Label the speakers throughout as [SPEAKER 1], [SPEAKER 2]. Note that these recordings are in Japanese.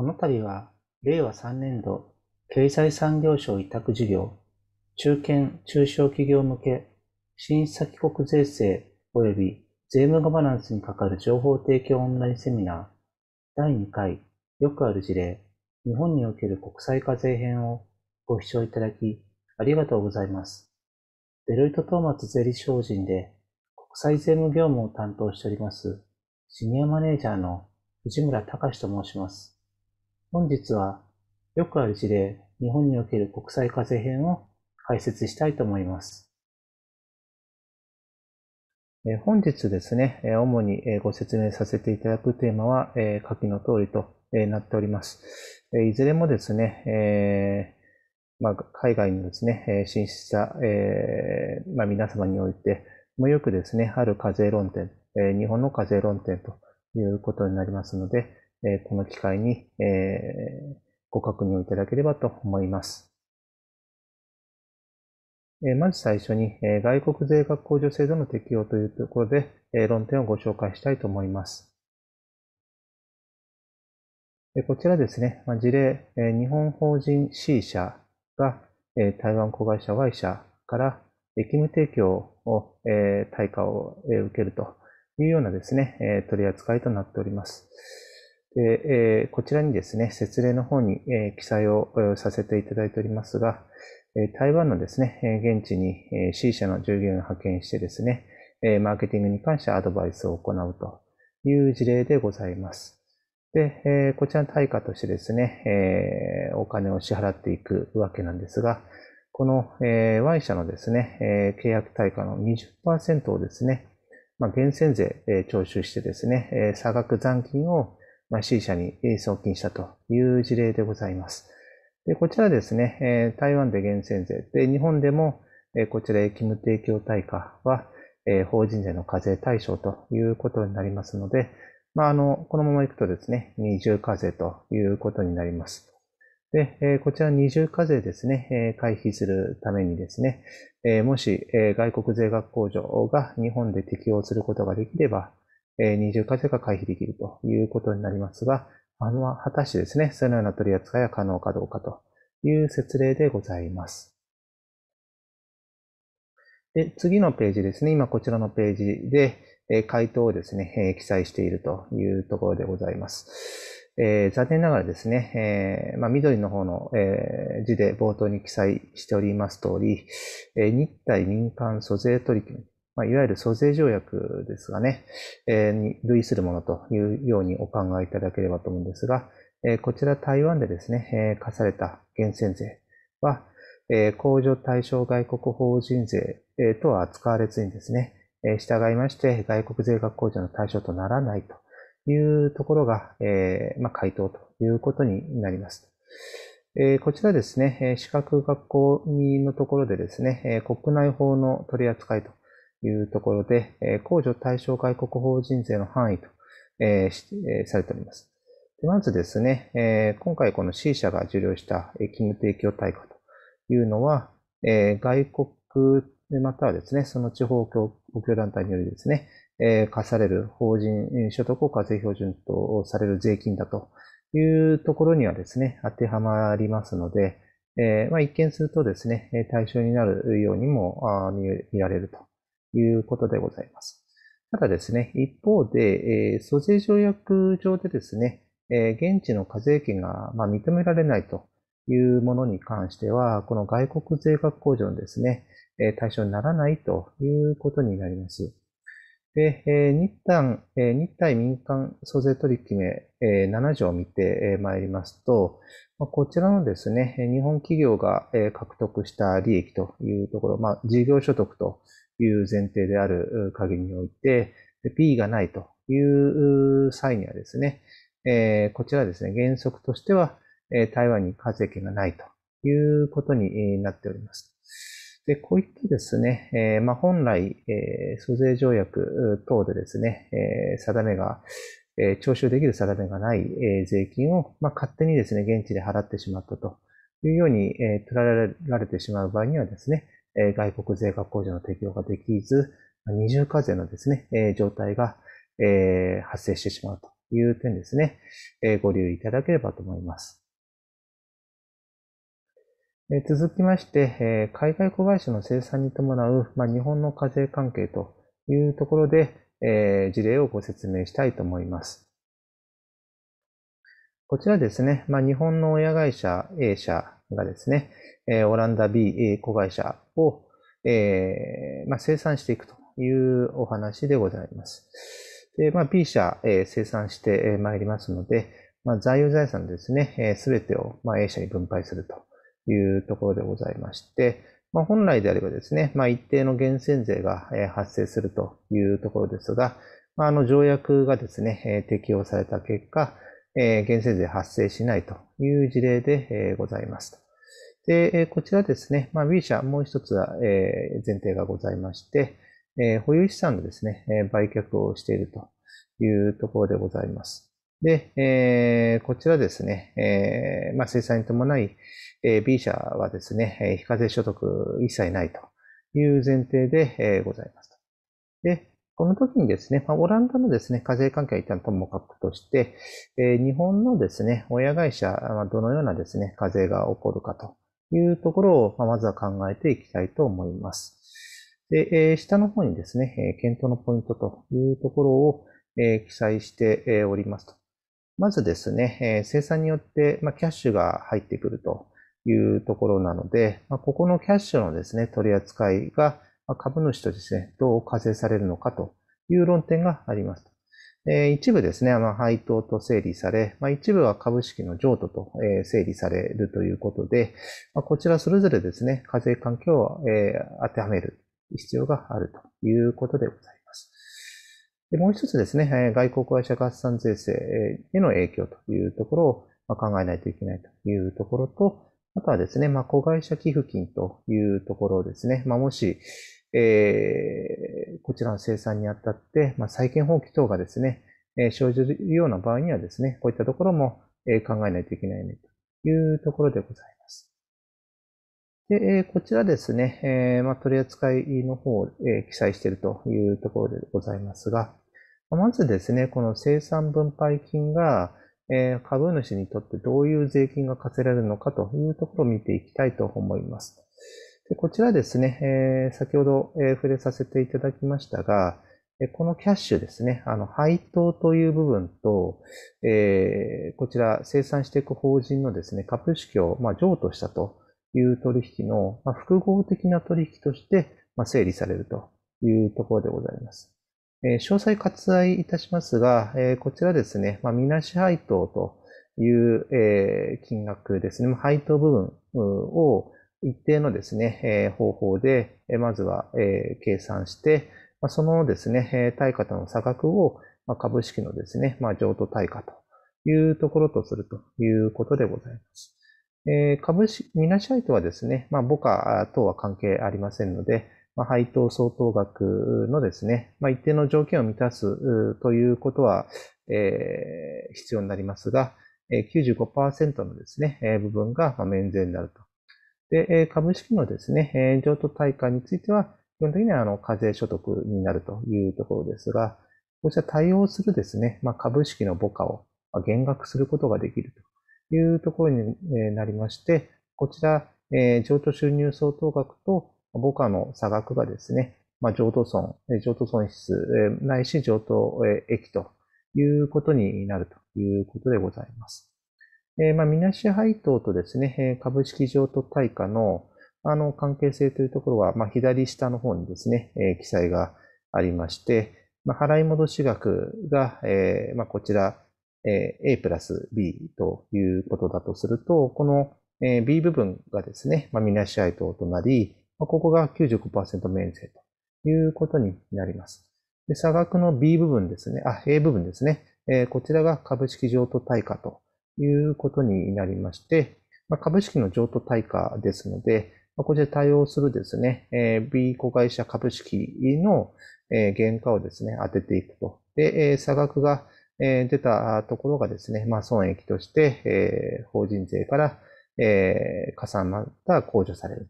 [SPEAKER 1] この度は、令和3年度経済産業省委託事業、中堅・中小企業向け新先国税制及び税務ガバナンスに関わる情報提供オンラインセミナー第2回よくある事例日本における国際課税編をご視聴いただきありがとうございます。デロイト・トーマツ税理士法人で国際税務業務を担当しておりますシニアマネージャーの藤村隆と申します。本日は、よくある事例、日本における国際課税編を解説したいと思います。本日ですね、主にご説明させていただくテーマは、下記の通りとなっております。いずれもですね、まあ、海外のですね、進出した、まあ、皆様において、もよくですね、ある課税論点、日本の課税論点ということになりますので、えこの機会にえご確認をいただければと思います。えまず最初に、え外国税額控除制度の適用というところで、え論点をご紹介したいと思います。こちらですね、事例、日本法人 C 社が台湾子会社 Y 社から義務提供を対価を受けるというようなですね、取り扱いとなっております。でこちらにですね、説例の方に記載をさせていただいておりますが、台湾のですね、現地に C 社の従業員を派遣してですね、マーケティングに関してアドバイスを行うという事例でございます。で、こちらの対価としてですね、お金を支払っていくわけなんですが、この Y 社のですね、契約対価の20%をですね、まあ、源泉税徴収してですね、差額残金をま C 社に送金したという事例でございます。でこちらですね、台湾で源泉税で、日本でもこちら義務提供対価は法人税の課税対象ということになりますので、まあ、あの、このままいくとですね、二重課税ということになります。で、えこちら二重課税ですね、え回避するためにですね、えもしえ外国税額控除が日本で適用することができれば、二重課税が回避できるということになりますが、あの、果たしてですね、そのような取り扱いは可能かどうかという説明でございます。で、次のページですね。今こちらのページで、回答をですね、記載しているというところでございます。えー、残念ながらですね、えー、まあ、緑の方の、えー、字で冒頭に記載しております通り、え、日体民間租税取引、まあ、いわゆる租税条約ですがね、えー、に類するものというようにお考えいただければと思うんですが、えー、こちら台湾でですね、えー、課された源泉税は、えー、控除対象外国法人税、えー、とは扱われずにですね、えー、従いまして外国税額控除の対象とならないというところが、えー、まあ、回答ということになります。えー、こちらですね、資格学校のところでですね、国内法の取り扱いというところで、控除対象外国法人税の範囲と、えー、されております。でまずですね、えー、今回この C 社が受領した義務提供対価というのは、えー、外国またはですね、その地方公共団体によりですね、え課される法人所得を課税標準とされる税金だというところにはですね、当てはまりますので、えまあ、一見するとですね、対象になるようにも見られるということでございます。ただですね、一方で、え租税条約上でですね、え現地の課税権が、ま認められないというものに関しては、この外国税額控除のですね、対象にならないということになります。で、え日韓、え日体民間租税取り決め、え7条を見てまいりますと、こちらのですね、日本企業が獲得した利益というところ、まあ、事業所得という前提である限りにおいて、P がないという際にはですね、えこちらですね、原則としては、台湾に課税権がないということになっております。で、こういったですね、えー、まあ、本来、えー、租税条約等でですね、えー、定めが、え徴収できる定めがない、え税金を、まあ、勝手にですね、現地で払ってしまったというように、え取られられてしまう場合にはですね、え外国税額控除の適用ができず、二重課税のですね、え状態が、え発生してしまうという点ですね、えご留意いただければと思います。え続きまして、え海外子会社の生産に伴う、ま日本の課税関係というところで、え事例をご説明したいと思います。こちらですね、ま、日本の親会社 A 社がですね、えオランダ B 子会社を、えまあ、生産していくというお話でございます。でまあ、B 社、え生産してまいりますので、まあ、財有財産ですね、す、べ、てを、まあ、A 社に分配するというところでございまして、まあ、本来であればですね、まあ、一定の源泉税が発生するというところですが、まあ、あの条約がですね、え適用された結果、えー、減税税発生しないという事例で、えー、ございます。で、こちらですね、まあ、B 社もう一つは、前提がございまして、保有資産のですね、売却をしているというところでございます。で、こちらですね、えまあ、制裁に伴い、B 社はですね、非課税所得一切ないという前提で、ございます。で、この時にですね、まあ、オランダのですね、課税関係は一旦ともかくとして、日本のですね、親会社はどのようなですね、課税が起こるかというところを、ま、まずは考えていきたいと思います。で、え、下の方にですね、え検討のポイントというところを、え、記載しておりますと。まずですね、え生産によって、ま、キャッシュが入ってくるというところなので、ま、ここのキャッシュのですね、取り扱いが、ま株主とですね、どう課税されるのかという論点があります。え一部ですね、まあ、配当と整理され、まあ、一部は株式の譲渡と、え整理されるということで、まあ、こちらそれぞれですね、課税環境を、え当てはめる必要があるということでございます。でもう一つですね、外国会社合算税制への影響というところを考えないといけないというところと、あとはですね、まあ、子会社寄付金というところですね、まあ、もし、えー、こちらの生産にあたって、まあ、債権放棄等がですね、えー、生じるような場合にはですね、こういったところも、えー、考えないといけないねというところでございます。で、えー、こちらですね、えーまあ、取扱いの方を、え、記載しているというところでございますが、まずですね、この生産分配金が、えー、株主にとってどういう税金が課せられるのかというところを見ていきたいと思います。でこちらですね、えー、先ほど、えー、触れさせていただきましたが、えこのキャッシュですね、あの、配当という部分と、えー、こちら生産していく法人のですね、株式を、まあ、譲渡したという取引の、まあ、複合的な取引として、まあ、整理されるというところでございます。えー、詳細割愛いたしますが、えー、こちらですね、まあ、みなし配当という、えー、金額ですね、配当部分を、一定のですね、方法で、まずは、計算して、そのですね、対価との差額を、株式のですね、ま譲渡対価というところとするということでございます。株式、みなし配当はですね、まあ、母価等は関係ありませんので、まあ、配当相当額のですね、まあ、一定の条件を満たすということは、えー、必要になりますが、95%のですね、部分が免税になるとで、株式のですね、譲渡対価については、基本的にはあの課税所得になるというところですが、こうした対応するですね、まあ、株式の母価を減額することができるというところになりまして、こちら、え譲渡収入相当額と母価の差額がですね、まあ、譲渡損、譲渡損失、ないし譲渡益ということになるということでございます。えー、まあ、みなし配当とですね、株式譲渡対価のあの関係性というところは、まあ、左下の方にですね、え、記載がありまして、まあ、払い戻し額が、えーまあ、こちら、え、A プラス B ということだとすると、この、え、B 部分がですね、まあ、みなし配当となり、ま、ここが95%免税ということになります。で差額の B 部分ですね、あ、A 部分ですね、え、こちらが株式譲渡対価ということになりまして、まあ、株式の譲渡対価ですので、まあ、こちら対応するですね、えー、B 子会社株式の、えー、原価をですね、当てていくと。で、えー、差額が、えー、出たところがですね、まあ、損益として、えー、法人税から、えー、加算また控除される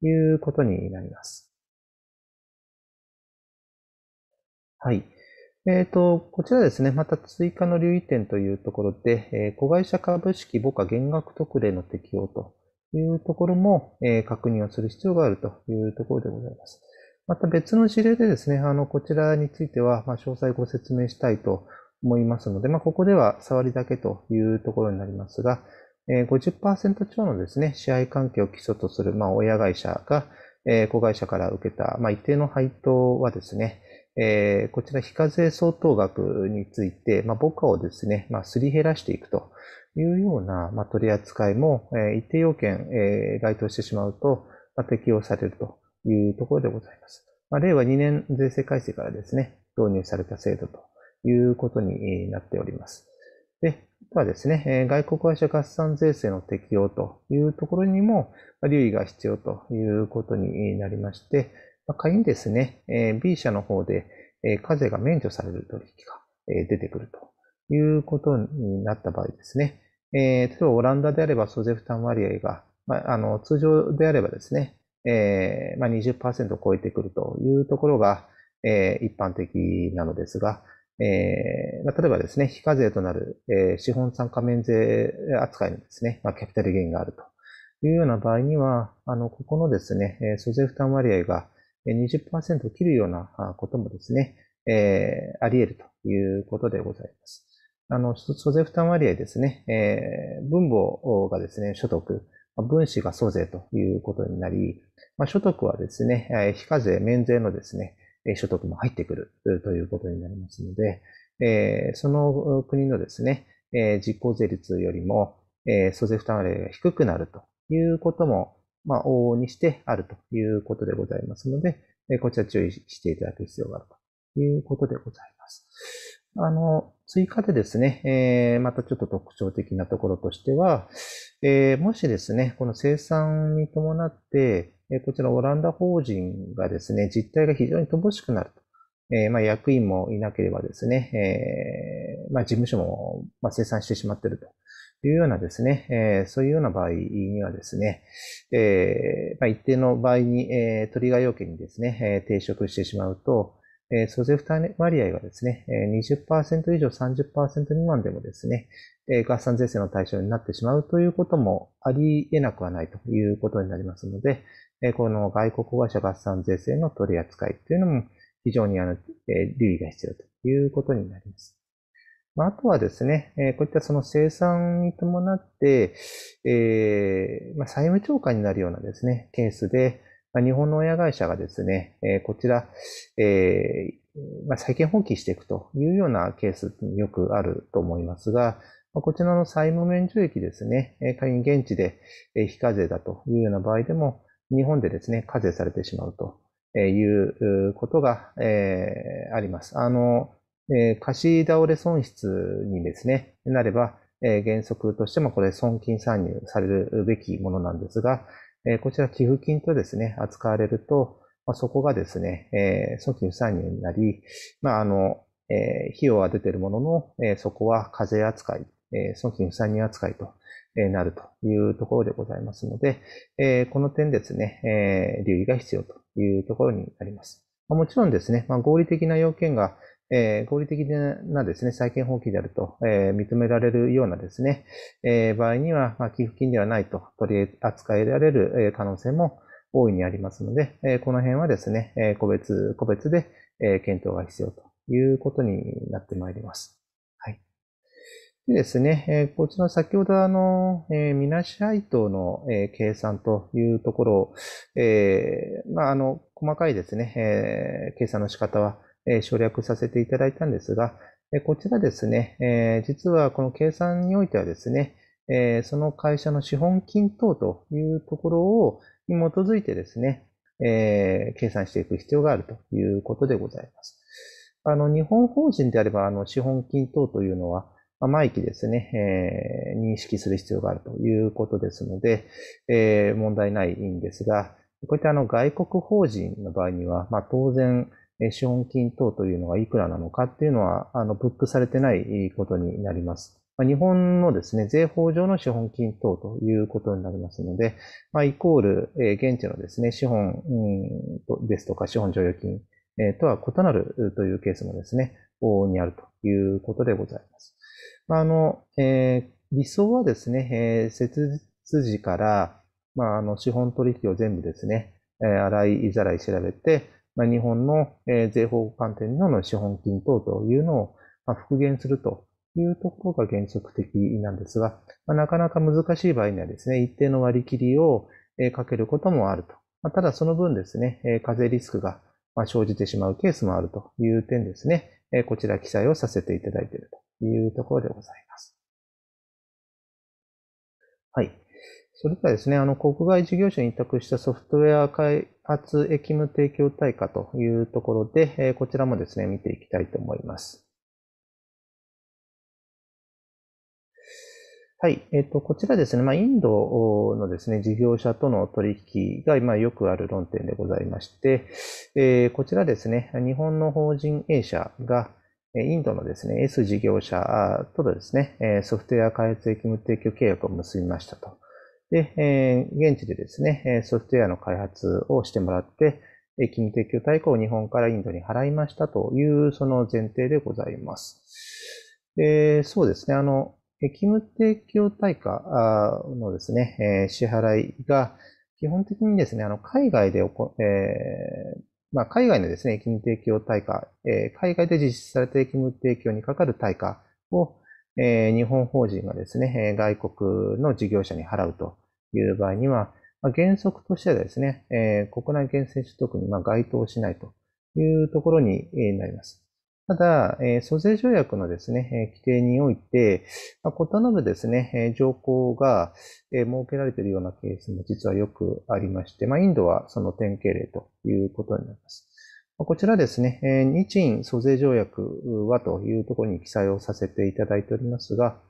[SPEAKER 1] ということになります。はい。え、ー、と、こちらですね、また追加の留意点というところで、えー、子会社株式母価減額特例の適用というところも、えー、確認をする必要があるというところでございます。また別の事例でですね、あの、こちらについては、ま、詳細ご説明したいと思いますので、まあ、ここでは触りだけというところになりますが、えー、50%超のですね、支配関係を基礎とする、まあ、親会社が、えー、子会社から受けた、まあ、一定の配当はですね、えー、こちら非課税相当額について、まあ、母価をですね、まあ、すり減らしていくというような、まあ、取り扱いも、えー、一定要件、えー、該当してしまうと、まあ、適用されるというところでございます。まあ、令和2年税制改正からですね、導入された制度ということになっております。で、あとはですね、外国会社合算税制の適用というところにも留意が必要ということになりまして、仮にですね、B 社の方で課税が免除される取引が出てくるということになった場合ですね、例えばオランダであれば租税負担割合が、まあ、の通常であればですね、えーまあ、20%を超えてくるというところが、一般的なのですが、例えばですね、非課税となる、資本参加免税扱いのですね、キャピタルゲインがあるというような場合には、あの、ここのですね、租税負担割合が20%を切るようなこともですね、えー、あり得るということでございます。あの、租税負担割合ですね、えー、分母がですね、所得、分子が租税ということになり、まあ、所得はですね、非課税、免税のですね、所得も入ってくるということになりますので、えー、その国のですね、えー、実効税率よりも、えー、租税負担割合が低くなるということも、まあ、往々にしてあるということでございますので、こちら注意していただく必要があるということでございます。あの、追加でですね、えー、またちょっと特徴的なところとしては、えー、もしですね、この生産に伴って、えこちらオランダ法人がですね、実態が非常に乏しくなると。えー、まあ、役員もいなければですね、えー、まあ、事務所も、まあ、生産してしまっているとというようなですね、え、そういうような場合にはですね、え、まあ、一定の場合に、え、トリガー要件にですね、えー、抵触してしまうと、えー、租税負担割合がですね、20%以上30%未満でもですね、えー、合算税制の対象になってしまうということもあり得なくはないということになりますので、えー、この外国会社合算税制の取り扱いというのも非常にあの、えー、留意が必要ということになります。まあ、あとはですね、えこういったその生産に伴って、えー、まあ、債務超過になるようなですね、ケースで、まあ、日本の親会社がですね、えこちら、えー、まあ、債権放棄していくというようなケースによくあると思いますが、まこちらの債務免除益ですね、え仮に現地で非課税だというような場合でも、日本でですね、課税されてしまうということが、えー、あります。あの、えー、貸し倒れ損失にですね、なれば、えー、原則としてもこれ損金算入されるべきものなんですが、えー、こちら寄付金とですね、扱われると、まあ、そこがですね、えー、損金算入になり、まあ、あの、えー、費用は出ているものの、えー、そこは課税扱い、えー、損金算入扱いとなるというところでございますので、えー、この点ですね、えー、留意が必要というところになります。もちろんですね、まあ、合理的な要件がえ、合理的なですね、債権放棄であると、え、認められるようなですね、え、場合には、ま、寄付金ではないと取り扱えられる可能性も大いにありますので、え、この辺はですね、え、個別、個別で、え、検討が必要ということになってまいります。はい。でですね、え、こちら先ほどあの、えー、みなし配当の、え、計算というところを、え、まあ、あの、細かいですね、え、計算の仕方は、え省略させていただいたんですが、えこちらですね、え実はこの計算においてはですね、えその会社の資本金等というところを、に基づいてですね、え計算していく必要があるということでございます。あの、日本法人であれば、あの、資本金等というのは、ま、毎期ですね、えー、認識する必要があるということですので、えー、問題ないんですが、こういったあの外国法人の場合には、まあ、当然、資本金等というのがいくらなのかっていうのは、あの、ブックされてないことになります。日本のですね、税法上の資本金等ということになりますので、まあ、イコール、え現地のですね、資本、うん、ですとか資本剰余金、えとは異なるというケースもですね、にあるということでございます。まあ、あの、えー、理想はですね、えー、設立時から、まあ、あの、資本取引を全部ですね、え、洗い、ざらい調べて、ま、日本の、え、税法観点の資本金等というのを、ま、復元するというところが原則的なんですが、ま、なかなか難しい場合にはですね、一定の割り切りを、え、かけることもあると。ま、ただその分ですね、えー、課税リスクが、ま、生じてしまうケースもあるという点ですね、え、こちら記載をさせていただいているというところでございます。はい。それではですね、あの、国外事業者に委託したソフトウェア開発役務提供対価というところで、えこちらもですね、見ていきたいと思います。はい。えっ、と、こちらですね、まあ、インドのですね、事業者との取引が、まあ、よくある論点でございまして、えー、こちらですね、日本の法人 A 社が、インドのですね、S 事業者とですね、ソフトウェア開発役務提供契約を結びましたと。で、えー、現地でですね、ソフトウェアの開発をしてもらって、役務提供対価を日本からインドに払いましたというその前提でございます。でそうですね、あの、役務提供対価のですね、え支払いが基本的にですね、あの海外でこ、えーまあ、海外のですね、役務提供対価、えー、海外で実施された役務提供にかかる対価を、え、日本法人がですね、外国の事業者に払うという場合には、ま、原則としてはですね、え、国内源泉取得にま該当しないというところになります。ただ、え、租税条約のですね、規定において、ま、異なるですね、条項が、え、設けられているようなケースも実はよくありまして、ま、インドはその典型例ということになります。こちらですね、日印租税条約はというところに記載をさせていただいておりますが、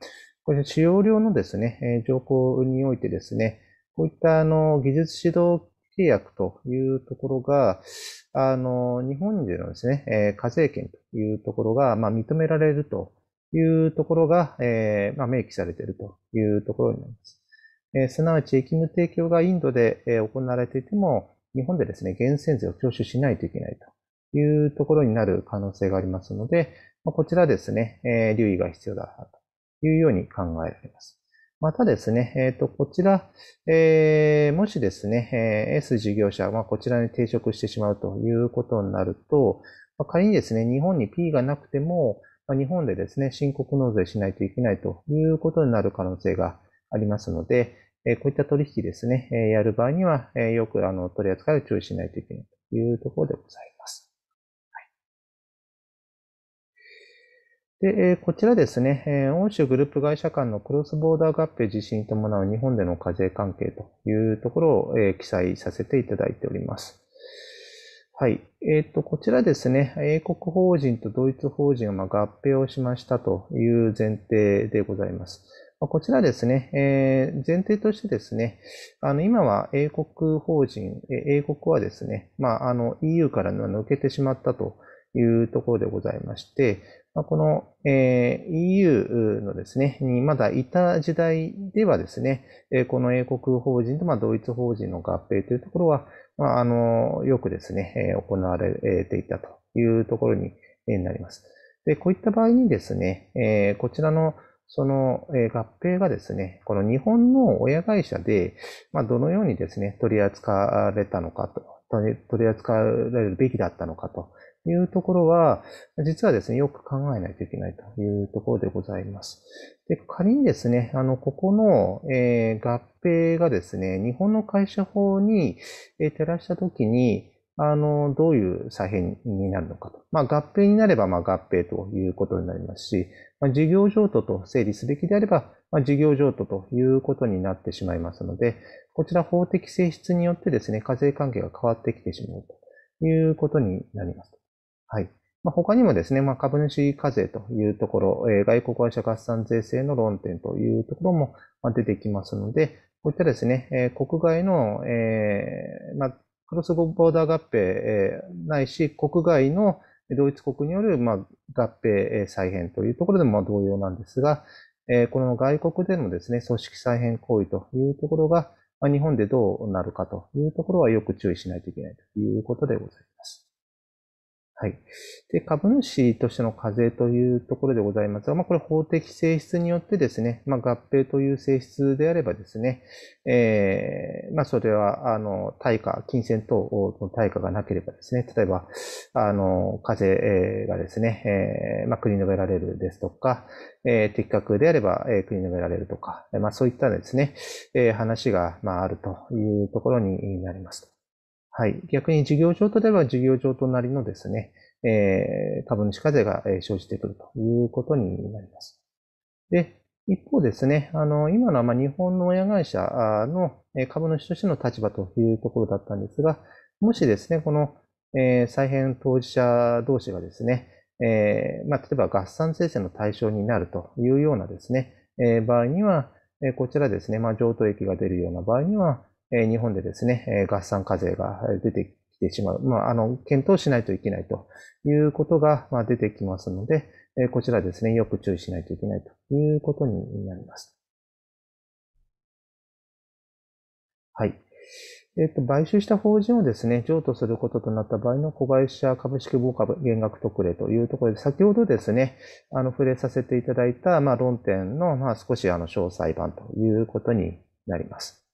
[SPEAKER 1] これ使用量のですね、条項においてですね、こういったあの技術指導契約というところが、あの、日本でのですね、課税権というところが、まあ、認められるというところが、えまあ、明記されているというところになります。えすなわち、役務提供がインドで、行われていても、日本でですね、源泉税を徴収しないといけないというところになる可能性がありますので、こちらですね、え留意が必要だというように考えられます。またですね、えっ、ー、と、こちら、えー、もしですね、えー、S 事業者、まあ、こちらに抵触してしまうということになると、まあ、仮にですね、日本に P がなくても、まあ、日本でですね、申告納税しないといけないということになる可能性がありますので、えこういった取引ですね、えやる場合には、えよくあの取り扱いを注意しないといけないというところでございます。で、こちらですね、欧州グループ会社間のクロスボーダー合併実施に伴う日本での課税関係というところを記載させていただいております。はい。えっ、ー、と、こちらですね、英国法人とドイツ法人が合併をしましたという前提でございます。こちらですね、えー、前提としてですね、あの、今は英国法人、英国はですね、まあ、あの、EU から抜けてしまったというところでございまして、この、え EU のですね、にまだいた時代ではですね、この英国法人とまドイツ法人の合併というところは、まあ、あの、よくですね、行われていたというところになります。で、こういった場合にですね、こちらのその合併がですね、この日本の親会社で、まあ、どのようにですね、取り扱われたのかと、取り扱われるべきだったのかというところは、実はですね、よく考えないといけないというところでございます。で、仮にですね、あの、ここの、えー、合併がですね、日本の会社法に、えー、照らしたときに、あの、どういう再編になるのかと。まあ、合併になれば、まあ、合併ということになりますし、まあ、事業譲渡と整理すべきであれば、まあ、事業譲渡ということになってしまいますので、こちら法的性質によってですね、課税関係が変わってきてしまうということになります。はい。まあ、他にもですね、まあ、株主課税というところ、えー、外国会社合算税制の論点というところも出てきますので、こういったですね、えー、国外の、えー、まあ、クロスボーダー合併、え、ないし、国外の同一国による、まあ、合併再編というところでも同様なんですが、え、この外国でのですね、組織再編行為というところが、まあ、日本でどうなるかというところはよく注意しないといけないということでございます。はい。で、株主としての課税というところでございますが、まあ、これ法的性質によってですね、まあ、合併という性質であればですね、えー、まあ、それは、あの、対価、金銭等の対価がなければですね、例えば、あの、課税がですね、えー、まあ、繰り延べられるですとか、えー、的確であれば、えー、繰り延べられるとか、まあ、そういったですね、えー、話が、まあ、あるというところになります。はい。逆に事業譲渡では事業譲渡なりのですね、えー、株主課税が生じてくるということになります。で、一方ですね、あの、今のはま日本の親会社の株主としての立場というところだったんですが、もしですね、この、えー、再編当事者同士がですね、えー、まあ、例えば合算税制の対象になるというようなですね、え、場合には、えこちらですね、まあ、譲渡益が出るような場合には、日本でですね、合算課税が出てきてしまう。まあ、あの、検討しないといけないということが出てきますので、こちらですね、よく注意しないといけないということになります。はい。えっと、買収した法人をですね、譲渡することとなった場合の子会社株式合株減額特例というところで、先ほどですね、あの、触れさせていただいた、まあ、論点の、まあ、少しあの、詳細版ということになります。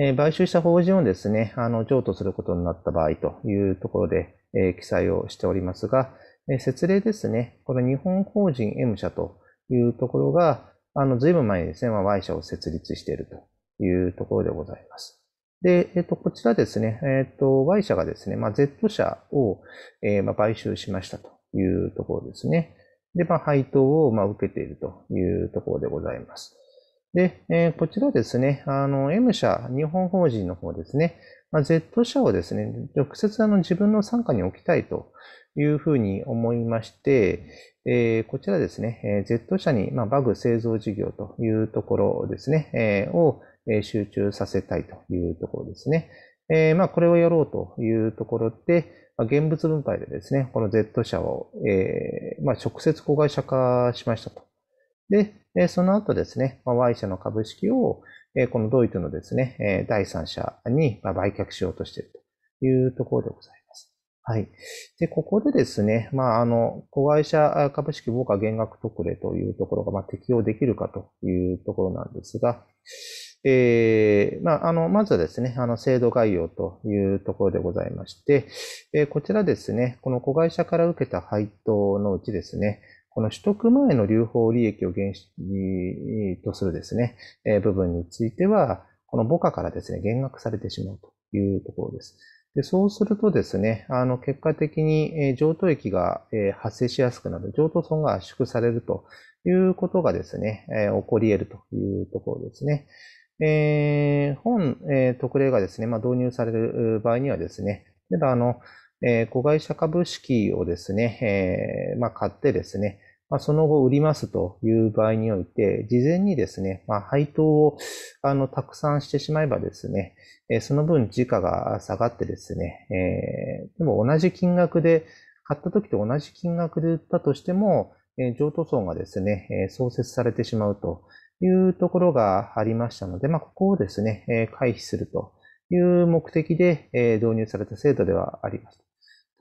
[SPEAKER 1] え買収した法人をですね、あの、譲渡することになった場合というところで、え記載をしておりますが、え説例ですね、これ日本法人 M 社というところが、あの、ずいぶん前にですね、まあ、Y 社を設立しているというところでございます。で、えっ、と、こちらですね、えっ、と、Y 社がですね、まあ、Z 社を、えまあ、買収しましたというところですね。で、まあ、配当を、まあ、受けているというところでございます。で、えー、こちらですね、あの、M 社、日本法人の方ですね、まあ、Z 社をですね、直接あの自分の傘下に置きたいというふうに思いまして、えー、こちらですね、え、Z 社に、まあ、バグ製造事業というところですね、えー、を集中させたいというところですね。え、まあ、これをやろうというところで、まあ、現物分配でですね、この Z 社を、えまあ、直接子会社化しましたとで、その後ですね、Y 社の株式を、このドイツのですね、第三者に売却しようとしているというところでございます。はい。で、ここでですね、まあ、あの、子会社株式防火減額特例というところが、ま、適用できるかというところなんですが、えー、まあ、あの、まずはですね、あの、制度概要というところでございまして、えー、こちらですね、この子会社から受けた配当のうちですね、この取得前の留保利益を原資とするですね、部分については、この母価からですね、減額されてしまうというところです。でそうするとですね、あの、結果的に、え譲渡益が、発生しやすくなる、譲渡損が圧縮されるということがですね、起こり得るというところですね。えー、本、え、特例がですね、まあ、導入される場合にはですね、例えばあの、えー、子会社株式をですね、えー、まあ、買ってですね、まあ、その後売りますという場合において、事前にですね、まあ、配当をあのたくさんしてしまえばですね、えー、その分時価が下がってですね、えー、でも同じ金額で、買った時と同じ金額で売ったとしても、えー、譲渡損がですね、え、創設されてしまうというところがありましたので、まあ、ここをですね、え、回避するという目的で、え、導入された制度ではあります。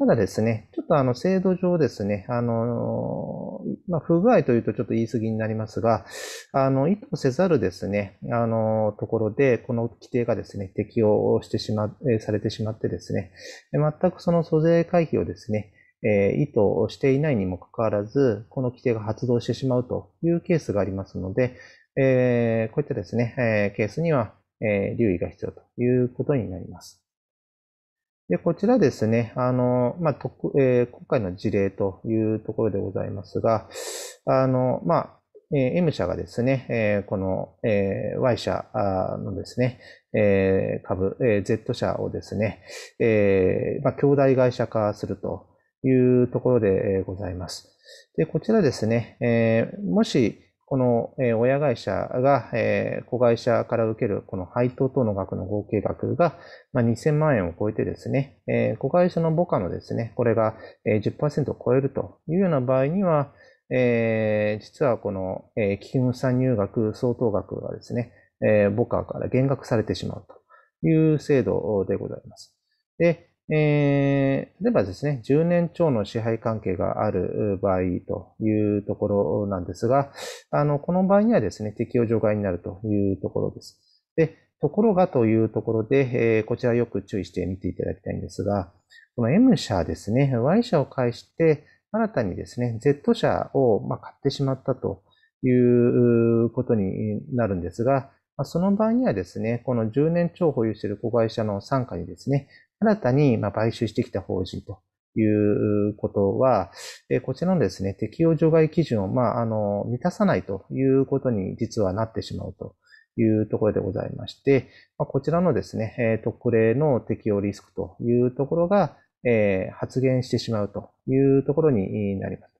[SPEAKER 1] ただですね、ちょっとあの制度上ですね、あの、まあ、不具合というとちょっと言い過ぎになりますが、あの、意図せざるですね、あの、ところで、この規定がですね、適用してしま、されてしまってですね、全くその租税回避をですね、え意図していないにもかかわらず、この規定が発動してしまうというケースがありますので、えこういったですね、えケースには、え留意が必要ということになります。で、こちらですね、あの、まあ、特、えー、今回の事例というところでございますが、あの、まあ、M 社がですね、この、Y 社のですね、株、Z 社をですね、兄弟会社化するというところでございます。で、こちらですね、もし、この親会社が子会社から受けるこの配当等の額の合計額が2000万円を超えてですね、子会社の母価のですね、これが10%を超えるというような場合には、実はこの基金参入額相当額がですね、母価から減額されてしまうという制度でございます。で、例えばですね、10年超の支配関係がある場合というところなんですが、あの、この場合にはですね、適用除外になるというところです。で、ところがというところで、えー、こちらよく注意して見ていただきたいんですが、この M 社ですね、Y 社を介して、新たにですね、Z 社を、ま買ってしまったということになるんですが、その場合にはですね、この10年超保有している子会社の傘下にですね、新たに買収してきた法人ということは、こちらのですね、適用除外基準を、まあ、あの、満たさないということに実はなってしまうというところでございまして、こちらのですね、特例の適用リスクというところが、発現してしまうというところになります。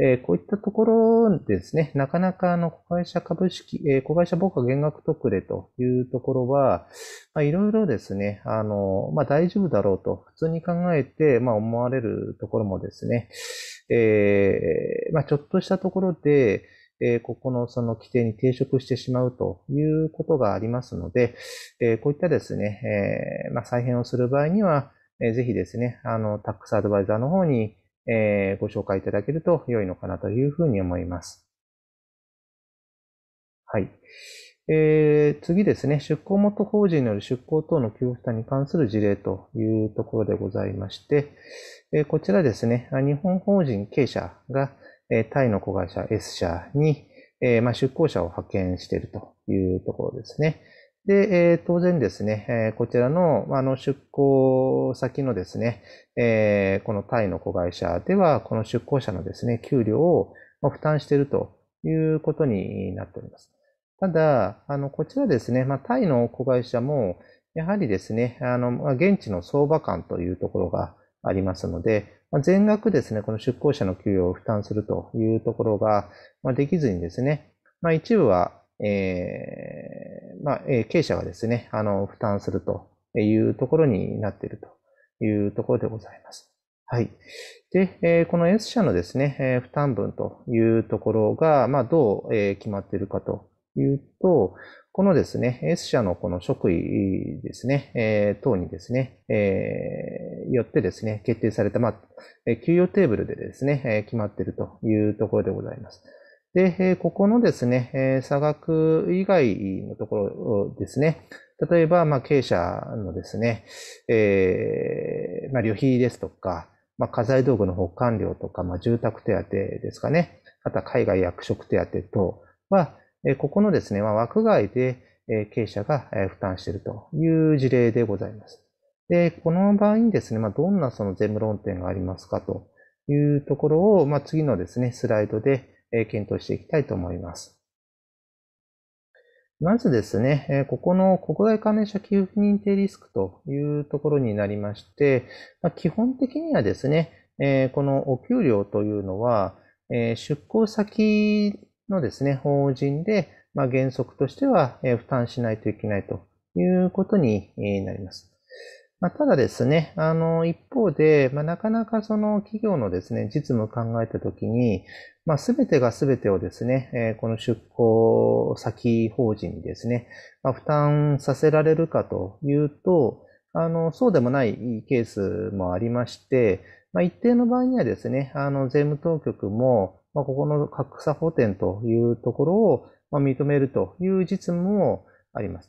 [SPEAKER 1] えこういったところですね、なかなかあの、子会社株式、え子会社母価減額特例というところは、まあ、いろいろですね、あの、まあ、大丈夫だろうと、普通に考えて、まあ、思われるところもですね、えー、まあ、ちょっとしたところで、えここのその規定に抵触してしまうということがありますので、えこういったですね、えまあ、再編をする場合には、えぜひですね、あの、タックスアドバイザーの方に、えご紹介いただけると良いのかなというふうに思います。はい。えー、次ですね、出向元法人による出向等の給付負担に関する事例というところでございまして、えー、こちらですね、日本法人 K 社が、えー、タイの子会社 S 社に、えーま、出向者を派遣しているというところですね。で、え、当然ですね、え、こちらのあの出向先のですね、え、このタイの子会社では、この出向者のですね、給料を負担しているということになっております。ただ、あの、こちらですね、まあ、タイの子会社も、やはりですね、あの、現地の相場感というところがありますので、ま、全額ですね、この出向者の給与を負担するというところが、ま、できずにですね、まあ、一部は、えー、まあ、え、経営者がですね、あの、負担するというところになっているというところでございます。はい。で、え、この S 社のですね、え、負担分というところが、まあ、どう、え、決まっているかというと、このですね、S 社のこの職位ですね、え、等にですね、え、よってですね、決定された、まあ、給与テーブルでですね、え、決まっているというところでございます。で、えここのですね、え差額以外のところですね、例えば、まあ、経営者のですね、えー、まあ、旅費ですとか、まあ、家財道具の保管料とか、まあ、住宅手当ですかね、あとは海外役職手当等は、えここのですね、まあ、枠外で経営者が負担しているという事例でございます。で、この場合にですね、まあ、どんなその税務論点がありますかというところを、まあ、次のですね、スライドで検討していきたいと思います。まずですね、ここの国外関連者給付認定リスクというところになりまして、基本的にはですね、このお給料というのは、出向先のですね、法人で、原則としては負担しないといけないということになります。ま、ただですね、あの、一方で、まあ、なかなかその企業のですね、実務を考えたときに、まあ、すべてがすべてをですね、え、この出向先法人にですね、まあ、負担させられるかというと、あの、そうでもないケースもありまして、まあ、一定の場合にはですね、あの、税務当局も、まあ、ここの格差補填というところを、まあ、認めるという実務もあります。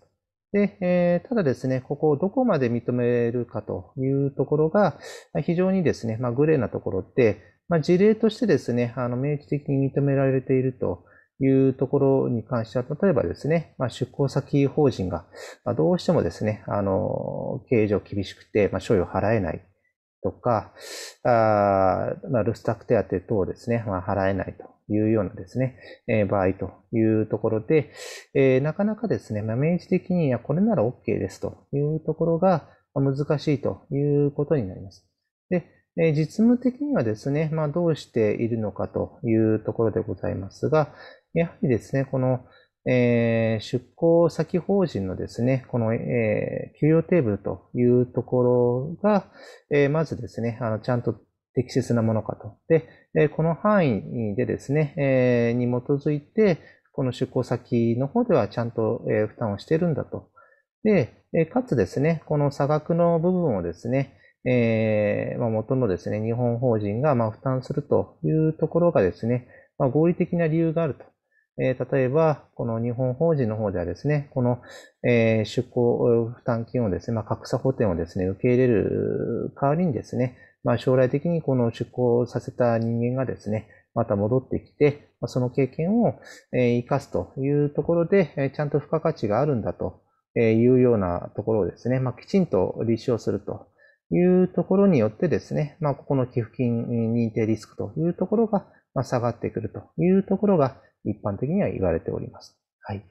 [SPEAKER 1] で、えー、ただですね、ここをどこまで認めるかというところが、非常にですね、まあ、グレーなところで、まあ、事例としてですね、あの、明示的に認められているというところに関しては、例えばですね、まあ、出向先法人が、まあ、どうしてもですね、あの、経営上厳しくて、まあ、賞与払えないとか、あまあ、留守宅手当等をですね、まあ、払えないというようなですね、えー、場合というところで、えー、なかなかですね、まあ、明示的にはこれなら OK ですというところが難しいということになります。え、実務的にはですね、まあ、どうしているのかというところでございますが、やはりですね、この、えー、出向先法人のですね、この、えー、給与テーブルというところが、えー、まずですね、あの、ちゃんと適切なものかと。で、えこの範囲でですね、えに基づいて、この出向先の方ではちゃんとえ負担をしているんだと。で、えかつですね、この差額の部分をですね、えー、まあ、元のですね、日本法人が、ま、負担するというところがですね、まあ、合理的な理由があると。えー、例えば、この日本法人の方ではですね、この、えー、出向負担金をですね、まあ、格差補填をですね、受け入れる代わりにですね、まあ、将来的にこの出向させた人間がですね、また戻ってきて、まその経験を生かすというところで、えちゃんと付加価値があるんだというようなところをですね、まあ、きちんと立証するというところによってですね、まあ、ここの寄付金認定リスクというところが下がってくるというところが一般的には言われております。はい。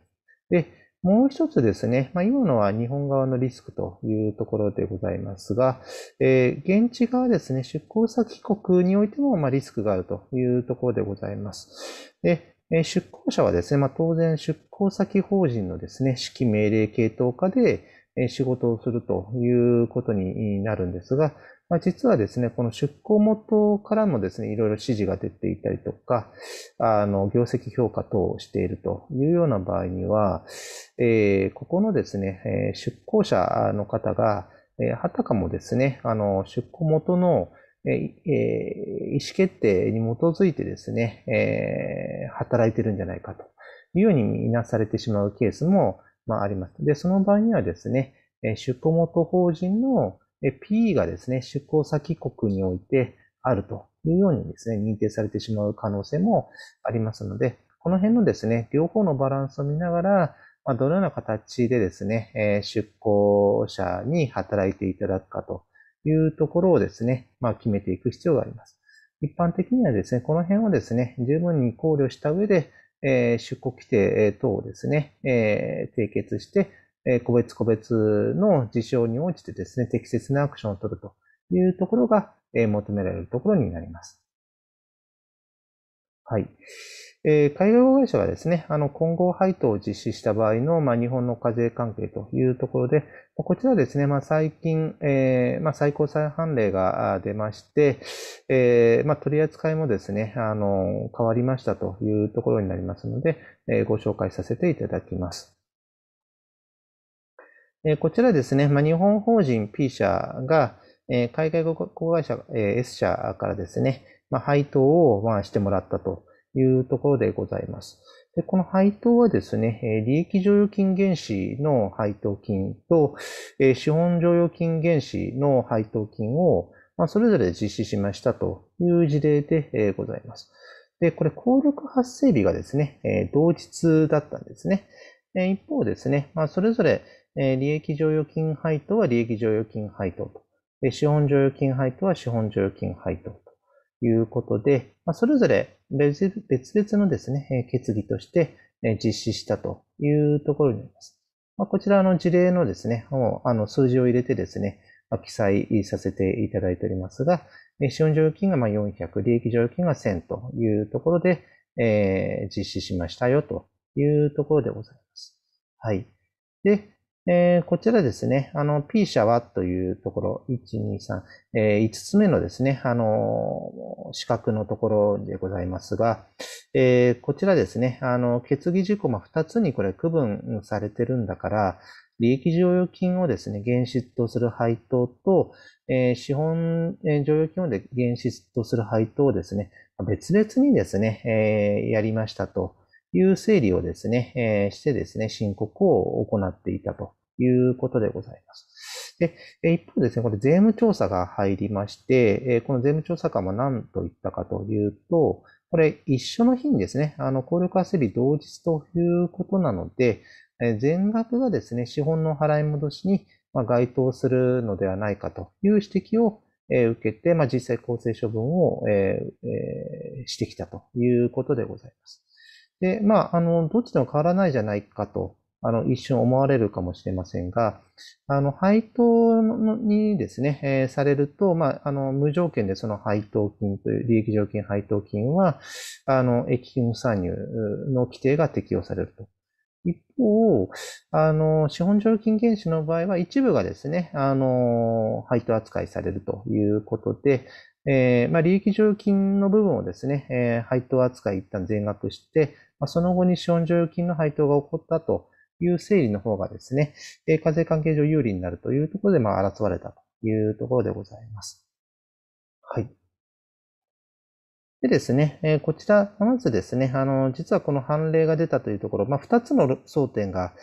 [SPEAKER 1] で、もう一つですね、まあ、今のは日本側のリスクというところでございますが、えー、現地側ですね、出向先国においても、まあ、リスクがあるというところでございます。で、出向者はですね、まあ、当然出向先法人のですね、指揮命令系統化で仕事をするということになるんですが、まあ、実はですね、この出向元からもですね、いろいろ指示が出ていたりとか、あの、業績評価等をしているというような場合には、えー、ここのですね、出向者の方が、え、はたかもですね、あの、出向元の、え、意思決定に基づいてですね、え、働いてるんじゃないかというように見なされてしまうケースも、まあ、あります。で、その場合にはですね、出向元法人の P がですね、出向先国においてあるというようにですね、認定されてしまう可能性もありますので、この辺のですね、両方のバランスを見ながら、ま、どのような形でですね、出向者に働いていただくかというところをですね、まあ、決めていく必要があります。一般的にはですね、この辺をですね、十分に考慮した上で、え出国規定等をですね、え締結して、え個別個別の事象に応じてですね、適切なアクションを取るというところが求められるところになります。はい。え海外会社がですね、あの、混合配当を実施した場合の、まあ、日本の課税関係というところで、こちらですね、まあ、最近、えー、まあ、最高裁判例が出まして、えー、まあ、取り扱いもですね、あの、変わりましたというところになりますので、えー、ご紹介させていただきます。えこちらですね、まあ、日本法人 P 社がえ、海外子会社え S 社からですね、まあ、配当をまあしてもらったというところでございます。でこの配当はですね、利益剰余金原資の配当金と、資本剰余金原資の配当金を、まあ、それぞれ実施しましたという事例でございます。で、これ、効力発生日がですね、同日だったんですね。一方ですね、まあ、それぞれ利益剰余金配当は利益剰余金配当と、資本剰余金配当は資本剰余金配当いうことで、まあ、それぞれ別々のですね、決議として実施したというところになります。まあ、こちらの事例のですね、あの数字を入れてですね、記載させていただいておりますが、資本剰余金が400、利益剰余金が1000というところで、実施しましたよというところでございます。はい。で、えー、こちらですね、あの、P 社はというところ、1、2、3、えー、5つ目のですね、あの、資格のところでございますが、えー、こちらですね、あの、決議事項、ま2つにこれ区分されてるんだから、利益剰余金をですね、現実とする配当と、えー、資本、えー、剰余金をで現実とする配当をですね、別々にですね、えー、やりましたという整理をですね、えー、してですね、申告を行っていたと。いうことでございます。で、一方ですね、これ税務調査が入りまして、この税務調査官は何と言ったかというと、これ一緒の日にですね、あの、効力発生日同日ということなので、全額がですね、資本の払い戻しに該当するのではないかという指摘を受けて、まあ、実際構成処分を、えー、してきたということでございます。で、まあ、あの、どっちでも変わらないじゃないかとあの、一瞬思われるかもしれませんが、あの、配当にですね、えー、されると、まあ、あの、無条件でその配当金という、利益条件配当金は、あの、益金不算入の規定が適用されると。一方、あの、資本剰金原資の場合は一部がですね、あの、配当扱いされるということで、えー、まあ、利益剰金の部分をですね、えー、配当扱い一旦全額して、まあ、その後に資本剰余金の配当が起こったという整理の方がですね、課税関係上有利になるというところで、まあ、争われたというところでございます。はい。でですね、こちら、まずですね、あの、実はこの判例が出たというところ、まあ、二つの争点が、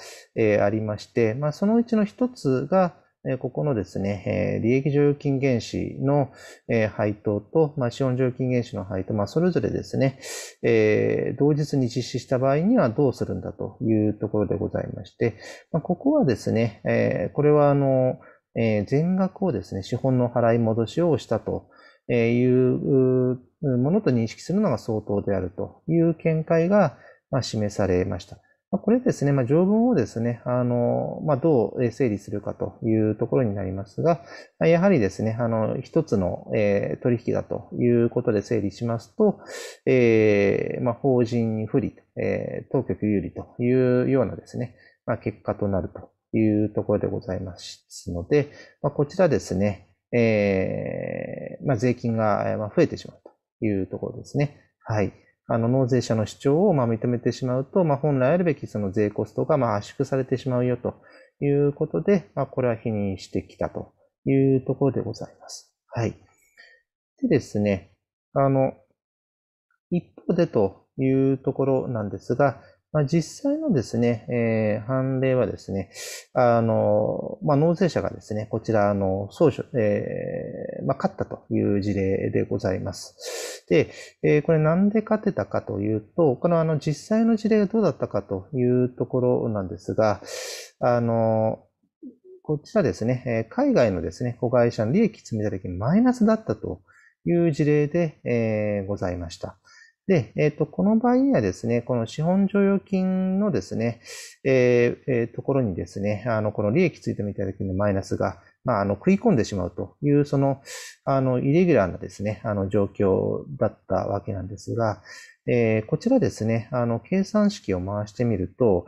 [SPEAKER 1] ありまして、まあ、そのうちの一つが、えここのですね、え利益剰余金原資の、え配当と、まあ、資本剰余金原資の配当、まあ、それぞれですね、え同日に実施した場合にはどうするんだというところでございまして、まあ、ここはですね、えこれはあの、え全額をですね、資本の払い戻しをしたというものと認識するのが相当であるという見解が示されました。これですね、まあ、条文をですね、あの、まあ、どう整理するかというところになりますが、やはりですね、あの、一つの、えー、取引だということで整理しますと、えー、まあ、法人不利、えー、当局有利というようなですね、まあ、結果となるというところでございますので、まあ、こちらですね、えー、まあ、税金が増えてしまうというところですね。はい。あの、納税者の主張をま認めてしまうと、まあ、本来あるべきその税コストがま圧縮されてしまうよということで、まあ、これは否認してきたというところでございます。はい。でですね、あの、一方でというところなんですが、まあ、実際のですね、えー、判例はですね、あの、まあ、納税者がですね、こちら、あの、総書、えー、まあ、勝ったという事例でございます。で、えー、これなんで勝てたかというと、このあの、実際の事例がどうだったかというところなんですが、あの、こちらですね、海外のですね、子会社の利益積み立て金マイナスだったという事例で、えー、ございました。で、えっ、ー、と、この場合にはですね、この資本剰余金のですね、えー、えー、ところにですね、あの、この利益ついてみたいなのマイナスが、まあ、あの、食い込んでしまうという、その、あの、イレギュラーなですね、あの、状況だったわけなんですが、えー、こちらですね、あの、計算式を回してみると、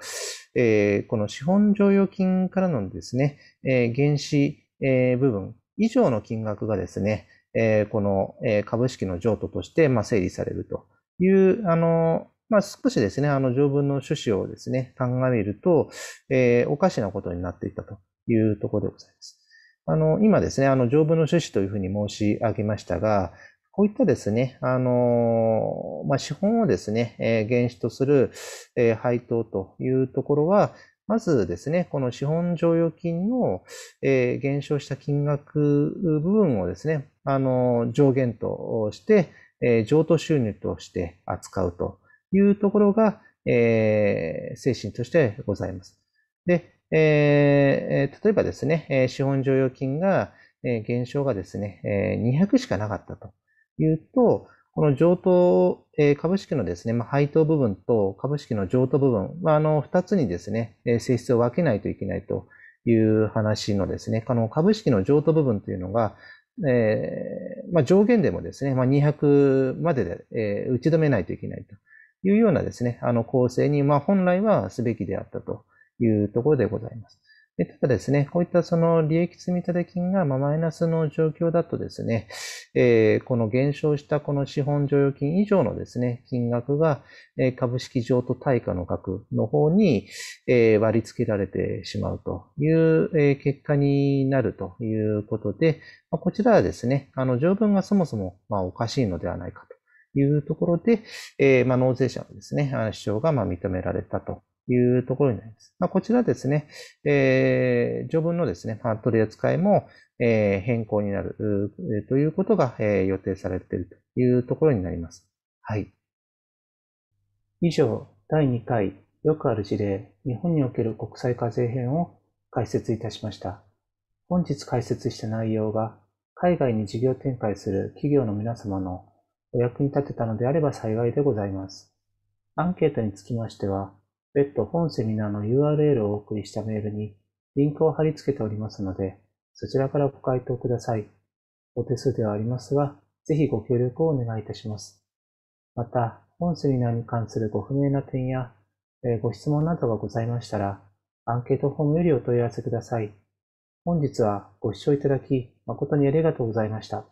[SPEAKER 1] えー、この資本剰余金からのですね、えー、原資、えー、部分以上の金額がですね、えー、この、えー、株式の譲渡として、まあ、整理されると。いう、あの、まあ、少しですね、あの、条文の趣旨をですね、鑑みると、えー、おかしなことになっていたというところでございます。あの、今ですね、あの、条文の趣旨というふうに申し上げましたが、こういったですね、あの、まあ、資本をですね、えー、原資とする、えー、配当というところは、まずですね、この資本剰余金の、えー、減少した金額部分をですね、あの、上限として、えー、譲渡収入として扱うというところが、えー、精神としてございます。で、えー、例えばですね、資本剰余金が、えー、減少がですね、えー、200しかなかったというと、この譲渡、えー、株式のですね、まあ、配当部分と株式の譲渡部分、まあ、あの、二つにですね、性質を分けないといけないという話のですね、この株式の譲渡部分というのが、えー、まあ、上限でもですね、まあ、200までで、えー、打ち止めないといけないというようなですね、あの構成に、まあ、本来はすべきであったというところでございます。ただですね、こういったその利益積立金がまマイナスの状況だとですね、えー、この減少したこの資本剰余金以上のですね、金額が株式譲渡対価の額の方に割り付けられてしまうという結果になるということで、まこちらはですね、あの条文がそもそもまおかしいのではないかというところで、えー、ま納税者のですね、主張がま認められたというところになります。まあ、こちらですね、えー、序文のですね、まあ、取り扱いも、えー、変更になるえということが、えー、予定されているというところになります。はい。以上、第2回、よくある事例、日本における国際課税編を解説いたしました。本日解説した内容が、海外に事業展開する企業の皆様のお役に立てたのであれば幸いでございます。アンケートにつきましては、別途本セミナーの URL をお送りしたメールにリンクを貼り付けておりますので、そちらからご回答ください。お手数ではありますが、ぜひご協力をお願いいたします。また、本セミナーに関するご不明な点や、えご質問などがございましたら、アンケートフォームよりお問い合わせください。本日はご視聴いただき、誠にありがとうございました。